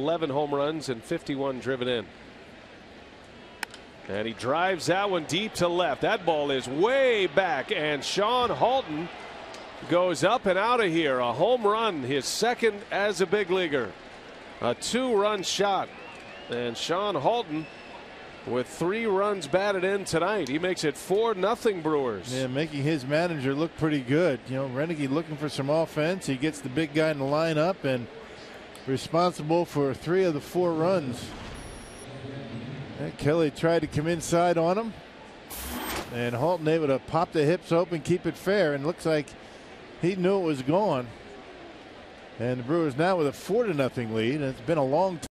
11 home runs and 51 driven in. And he drives that one deep to left. That ball is way back, and Sean Halton goes up and out of here. A home run, his second as a big leaguer. A two run shot. And Sean Halton with three runs batted in tonight. He makes it 4 nothing Brewers. Yeah, making his manager look pretty good. You know, Roenicke looking for some offense. He gets the big guy in the lineup and responsible for three of the four runs. And Kelly tried to come inside on him. And Halton able to pop the hips open, keep it fair, and looks like he knew it was gone. And the Brewers now with a four to nothing lead. And it's been a long